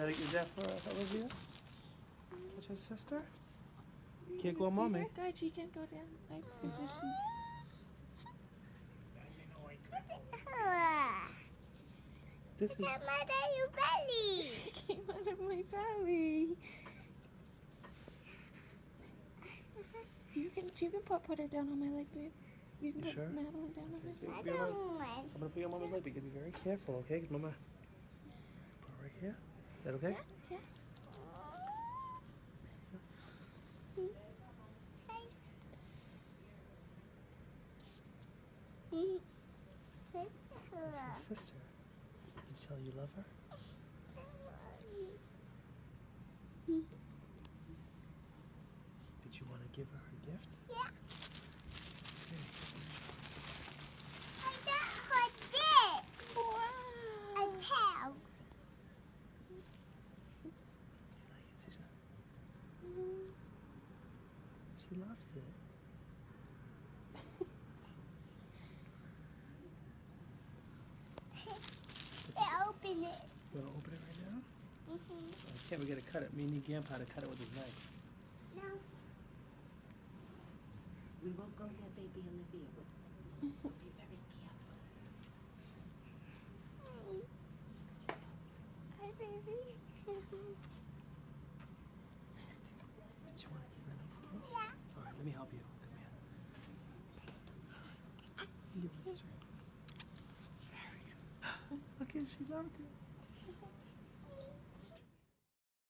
that, is that for Olivia? That's your sister? Can't go on mommy. her? Good, she can go down like position. This is Mother, you belly. She came out of my belly. You can you can put put her down on my leg, babe. You can You put sure? Madeline down on my leg. I don't want. I'm gonna put your mama's leg, but you gotta be very careful, okay? 'Cause mama, put her right here. Is that okay? Yeah. That's your sister. Did you tell her you love her? Did you want to give her her gift? Yeah. Okay. I got her this. A Wow. tail. She like it? She's she loves it. They open it. You wanna open it right now? Mm-hmm. Okay, we gotta cut it. Me and your grandpa to cut it with his knife. No. We won't go there, baby Olivia. We'll we'll be very careful. Hi, baby. Did you wanna give her a nice kiss? Yeah. Alright, let me help you. Come here. Give her a kiss. Very good. Look at she loved it.